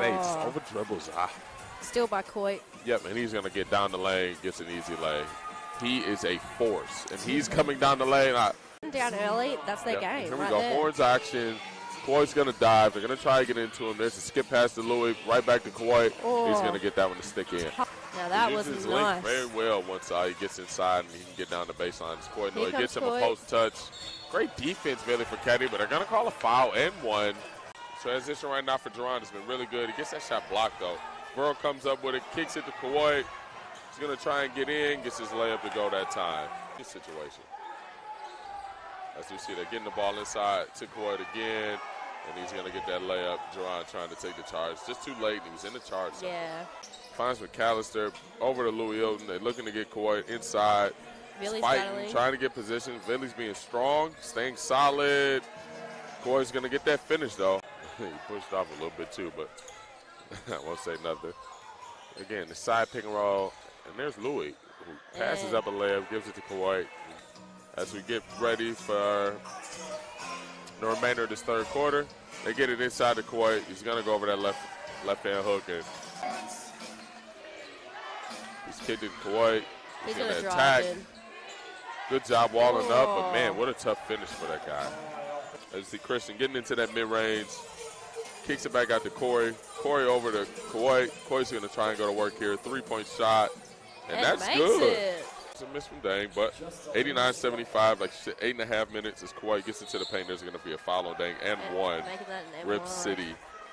face. Over dribbles. Ah. Still by Kouat. Yep, and he's going to get down the lane, gets an easy lay. He is a force, and he's coming down the lane. I, Down early, that's their Yep, game. Here we right go. there. Horns action. Kouat's going to dive. They're going to try to get into him. There's a skip pass to Louis. Right back to Kouat. He's Oh. going to get that one to stick in. Now that he was uses his nice. very well once uh, he gets inside and he can get down the baseline. It's Kouat Here Noi gets him a post touch. Great defense, really, for Caddy, but they're going to call a foul and one. Transition right now for Duran has been really good. He gets that shot blocked, though. Burrow comes up with it, kicks it to Kouat. He's going to try and get in, gets his layup to go that time. Good situation. As we see, they're getting the ball inside to Kouat again, and he's going to get that layup. Duran trying to take the charge. Just too late, and he was in the charge zone. Yeah. Finds McAllister over to Louis Hilton. They're looking to get Kouat inside. Billy's fighting, battling. trying to get position. Billy's being strong, staying solid. Kouat's going to get that finish, though. He pushed off a little bit, too, but I won't say nothing. Again, the side pick and roll. And there's Louis, who passes And- up a layup, gives it to Kouat. As we get ready for the remainder of this third quarter, they get it inside to Kouat. He's going to go over that left left hand hook and he's kicked it to Kouat. He's gonna gonna attack. Good job walling up, but oh. man, Oh. what a tough finish for that guy. As you see Christian getting into that mid range, kicks it back out to Corey. Corey over to Kouat. Kouat's going to try and go to work here. Three point shot, and, And that's good. it. It's a miss from Dang, but 89 75, like eight and a half minutes as Kouat gets into the paint. There's going to be a foul on Dang and And one. Rip M1. City